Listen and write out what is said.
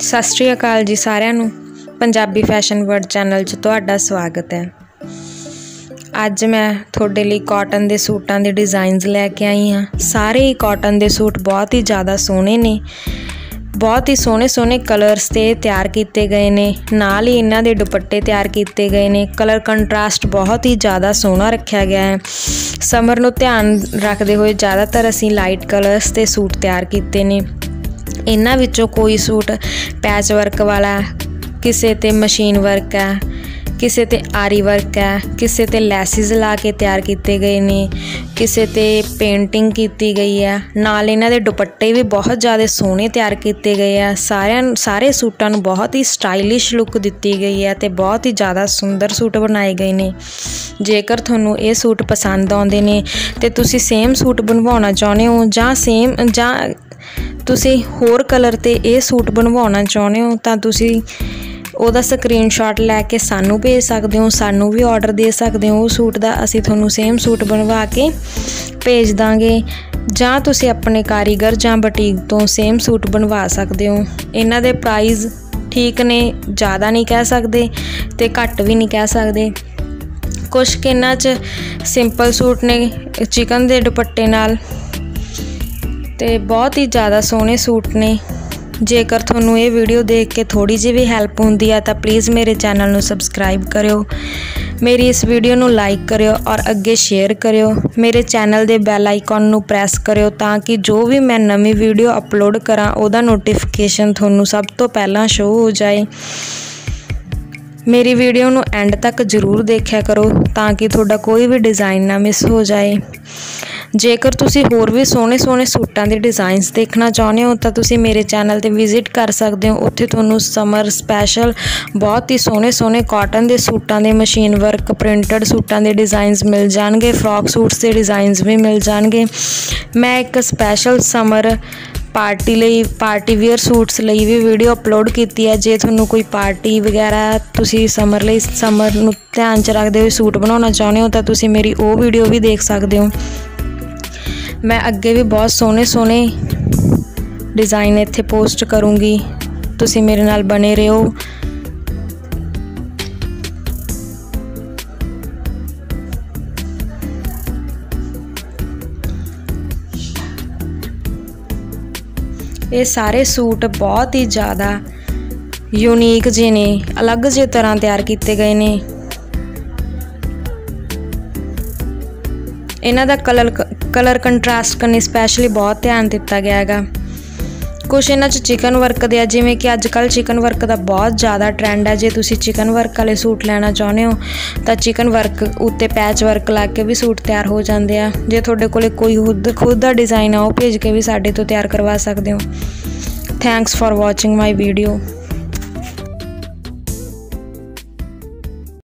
ਸਤਿ ਸ਼੍ਰੀ ਅਕਾਲ ਜੀ ਸਾਰਿਆਂ ਨੂੰ। ਪੰਜਾਬੀ ਫੈਸ਼ਨ ਵਰਡ ਚੈਨਲ 'ਚ ਤੁਹਾਡਾ ਸਵਾਗਤ ਹੈ। ਅੱਜ ਮੈਂ ਤੁਹਾਡੇ ਲਈ ਕਾਟਨ ਦੇ ਸੂਟਾਂ ਦੇ ਡਿਜ਼ਾਈਨਸ ਲੈ ਕੇ ਆਈ ਹਾਂ। ਸਾਰੇ ਹੀ ਕਾਟਨ ਦੇ ਸੂਟ ਬਹੁਤ ਹੀ ਜ਼ਿਆਦਾ ਸੋਹਣੇ ਨੇ। ਬਹੁਤ ਹੀ ਸੋਹਣੇ ਸੋਹਣੇ ਕਲਰਸ ਤੇ ਤਿਆਰ ਕੀਤੇ ਗਏ ਨੇ। ਨਾਲ ਹੀ ਇਹਨਾਂ ਦੇ ਦੁਪੱਟੇ ਤਿਆਰ ਕੀਤੇ ਗਏ ਨੇ। ਕਲਰ ਕੰਟਰਾਸਟ ਬਹੁਤ ਹੀ ਜ਼ਿਆਦਾ ਸੋਹਣਾ ਰੱਖਿਆ ਗਿਆ ਹੈ। ਸਮਰ ਨੂੰ ਧਿਆਨ ਰੱਖਦੇ ਹੋਏ ਜ਼ਿਆਦਾਤਰ ਅਸੀਂ ਲਾਈਟ ਕਲਰਸ ਤੇ ਸੂਟ ਤਿਆਰ ਕੀਤੇ ਨੇ। ਇਹਨਾਂ ਵਿੱਚੋਂ ਕੋਈ ਸੂਟ ਪੈਚ ਵਰਕ ਵਾਲਾ, ਕਿਸੇ ਤੇ ਮਸ਼ੀਨ ਵਰਕ ਹੈ, ਕਿਸੇ ਤੇ ਆਰੀ ਵਰਕ ਹੈ, ਕਿਸੇ ਤੇ ਲੈਸਿਸ ਲਾ ਕੇ ਤਿਆਰ ਕੀਤੇ ਗਏ ਨੇ, ਕਿਸੇ ਤੇ ਪੇਂਟਿੰਗ ਕੀਤੀ ਗਈ ਹੈ, ਨਾਲ ਇਹਨਾਂ ਦੇ ਦੁਪੱਟੇ ਵੀ ਬਹੁਤ ਜ਼ਿਆਦਾ ਸੋਹਣੇ ਤਿਆਰ ਕੀਤੇ ਗਏ ਆ, ਸਾਰਿਆਂ ਸਾਰੇ ਸੂਟਾਂ ਨੂੰ ਬਹੁਤ ਹੀ ਸਟਾਈਲਿਸ਼ ਲੁੱਕ ਦਿੱਤੀ ਗਈ ਹੈ ਤੇ ਬਹੁਤ ਹੀ ਜ਼ਿਆਦਾ ਸੁੰਦਰ ਸੂਟ ਬਣਾਏ ਗਏ ਨੇ। ਜੇਕਰ ਤੁਹਾਨੂੰ ਇਹ ਸੂਟ ਪਸੰਦ ਆਉਂਦੇ ਨੇ ਤੇ ਤੁਸੀਂ ਸੇਮ ਸੂਟ ਬਣਵਾਉਣਾ ਚਾਹੁੰਦੇ ਹੋ ਜਾਂ ਸੇਮ ਜਾਂ ਤੁਸੀਂ ਹੋਰ ਕਲਰ ਤੇ ਇਹ ਸੂਟ ਬਣਵਾਉਣਾ ਚਾਹੁੰਦੇ ਹੋ, ਤਾਂ ਤੁਸੀਂ ਉਹਦਾ ਸਕਰੀਨਸ਼ਾਟ ਲੈ ਕੇ ਸਾਨੂੰ ਭੇਜ ਸਕਦੇ ਹੋ, ਸਾਨੂੰ ਵੀ ਆਰਡਰ ਦੇ ਸਕਦੇ ਹੋ। ਉਹ ਸੂਟ ਦਾ ਅਸੀਂ ਤੁਹਾਨੂੰ ਸੇਮ ਸੂਟ ਬਣਵਾ ਕੇ ਭੇਜ ਦਾਂਗੇ। ਜਾਂ ਤੁਸੀਂ ਆਪਣੇ ਕਾਰੀਗਰ ਜਾਂ ਬੁਟੀਕ ਤੋਂ ਸੇਮ ਸੂਟ ਬਣਵਾ ਸਕਦੇ ਹੋ। ਇਹਨਾਂ ਦੇ ਪ੍ਰਾਈਸ ਠੀਕ ਨੇ, ਜ਼ਿਆਦਾ ਨਹੀਂ ਕਹਿ ਸਕਦੇ ਤੇ ਘੱਟ ਵੀ ਨਹੀਂ ਕਹਿ ਸਕਦੇ। ਕੁਝ ਕਿੰਨਾ ਚ ਸਿੰਪਲ ਸੂਟ ਨੇ ਚਿਕਨ ਦੇ ਦੁਪੱਟੇ ਨਾਲ। ਤੇ ਬਹੁਤ ਹੀ ਜ਼ਿਆਦਾ ਸੋਹਣੇ ਸੂਟ ਨੇ। ਜੇਕਰ ਤੁਹਾਨੂੰ ਇਹ ਵੀਡੀਓ ਦੇਖ ਕੇ ਥੋੜੀ ਜਿਹੀ ਵੀ ਹੈਲਪ ਹੁੰਦੀ ਹੈ ਤਾਂ ਪਲੀਜ਼ ਮੇਰੇ ਚੈਨਲ ਨੂੰ ਸਬਸਕ੍ਰਾਈਬ ਕਰਿਓ। ਮੇਰੀ ਇਸ ਵੀਡੀਓ ਨੂੰ ਲਾਈਕ ਕਰਿਓ ਔਰ ਅੱਗੇ ਸ਼ੇਅਰ ਕਰਿਓ। ਮੇਰੇ ਚੈਨਲ ਦੇ ਬੈਲ ਆਈਕਨ ਨੂੰ ਪ੍ਰੈਸ ਕਰਿਓ ਤਾਂ ਕਿ ਜੋ ਵੀ ਮੈਂ ਨਵੀਂ ਵੀਡੀਓ ਅਪਲੋਡ ਕਰਾਂ, ਉਹਦਾ ਨੋਟੀਫਿਕੇਸ਼ਨ ਤੁਹਾਨੂੰ ਸਭ ਤੋਂ ਪਹਿਲਾਂ ਸ਼ੋ ਹੋ ਜਾਏ। ਮੇਰੀ ਵੀਡੀਓ ਨੂੰ ਐਂਡ ਤੱਕ ਜ਼ਰੂਰ ਦੇਖਿਆ ਕਰੋ ਤਾਂ ਕਿ ਤੁਹਾਡਾ ਕੋਈ ਵੀ ਡਿਜ਼ਾਈਨ ਨਾ ਮਿਸ ਹੋ ਜਾਏ। ਜੇਕਰ ਤੁਸੀਂ ਹੋਰ ਵੀ ਸੋਹਣੇ ਸੋਹਣੇ ਸੂਟਾਂ ਦੇ ਡਿਜ਼ਾਈਨਸ ਦੇਖਣਾ ਚਾਹੁੰਦੇ ਹੋ, ਤਾਂ ਤੁਸੀਂ ਮੇਰੇ ਚੈਨਲ ਤੇ ਵਿਜ਼ਿਟ ਕਰ ਸਕਦੇ ਹੋ। ਉੱਥੇ ਤੁਹਾਨੂੰ ਸਮਰ ਸਪੈਸ਼ਲ ਬਹੁਤ ਹੀ ਸੋਹਣੇ ਸੋਹਣੇ ਕਾਟਨ ਦੇ ਸੂਟਾਂ ਦੇ ਮਸ਼ੀਨ ਵਰਕ ਪ੍ਰਿੰਟਡ ਸੂਟਾਂ ਦੇ ਡਿਜ਼ਾਈਨਸ ਮਿਲ ਜਾਣਗੇ ਫਰॉक ਸੂਟਸ ਦੇ ਡਿਜ਼ਾਈਨਸ ਵੀ ਮਿਲ ਜਾਣਗੇ। ਮੈਂ ਇੱਕ ਸਪੈਸ਼ਲ ਸਮਰ ਪਾਰਟੀ ਲਈ ਪਾਰਟੀ ਵੇਅਰ ਸੂਟਸ ਲਈ ਵੀ ਵੀਡੀਓ ਅਪਲੋਡ ਕੀਤੀ ਹੈ। ਜੇ ਤੁਹਾਨੂੰ ਕੋਈ ਪਾਰਟੀ ਵਗੈਰਾ ਤੁਸੀਂ ਸਮਰ ਲਈ ਸਮਰ ਨੂੰ ਧਿਆਨ 'ਚ ਰੱਖਦੇ ਹੋਏ ਸੂਟ ਬਣਾਉਣਾ ਚਾਹੁੰਦੇ ਹੋ, ਤਾਂ ਤੁਸੀਂ ਮੇਰੀ ਉਹ ਵੀਡੀਓ ਵੀ ਦੇਖ ਸਕਦੇ ਹੋ। ਮੈਂ ਅੱਗੇ ਵੀ ਬਹੁਤ ਸੋਹਣੇ ਸੋਹਣੇ ਡਿਜ਼ਾਈਨ ਇੱਥੇ ਪੋਸਟ ਕਰੂੰਗੀ। ਤੁਸੀਂ ਮੇਰੇ ਨਾਲ ਬਣੇ ਰਹੋ। ਇਹ ਸਾਰੇ ਸੂਟ ਬਹੁਤ ਹੀ ਜ਼ਿਆਦਾ ਯੂਨੀਕ ਜਿਹੇ ਨੇ, ਅਲੱਗ ਜਿਹੇ ਤਰ੍ਹਾਂ ਤਿਆਰ ਕੀਤੇ ਗਏ ਨੇ। ਇਹਨਾਂ ਦਾ ਕਲਰ ਕਲਰ ਕੰਟਰਾਸਟ ਕਰਨੀ ਸਪੈਸ਼ਲੀ ਬਹੁਤ ਧਿਆਨ ਦਿੱਤਾ ਗਿਆ ਹੈਗਾ। ਕੁਝ ਇਹਨਾਂ 'ਚ ਚਿਕਨ ਵਰਕ ਦੇ ਆ, ਜਿਵੇਂ ਕਿ ਅੱਜ ਕੱਲ ਚਿਕਨ ਵਰਕ ਦਾ ਬਹੁਤ ਜ਼ਿਆਦਾ ਟ੍ਰੈਂਡ ਹੈ। ਜੇ ਤੁਸੀਂ ਚਿਕਨ ਵਰਕ ਵਾਲੇ ਸੂਟ ਲੈਣਾ ਚਾਹੁੰਦੇ ਹੋ, ਤਾਂ ਚਿਕਨ ਵਰਕ ਉੱਤੇ ਪੈਚ ਵਰਕ ਲਾ ਕੇ ਵੀ ਸੂਟ ਤਿਆਰ ਹੋ ਜਾਂਦੇ ਆ। ਜੇ ਤੁਹਾਡੇ ਕੋਲੇ ਕੋਈ ਖੁਦ ਖੁਦ ਦਾ ਡਿਜ਼ਾਈਨ ਆ, ਉਹ ਭੇਜ ਕੇ ਵੀ ਸਾਡੇ ਤੋਂ ਤਿਆਰ ਕਰਵਾ ਸਕਦੇ ਹੋ। Thanks for watching my video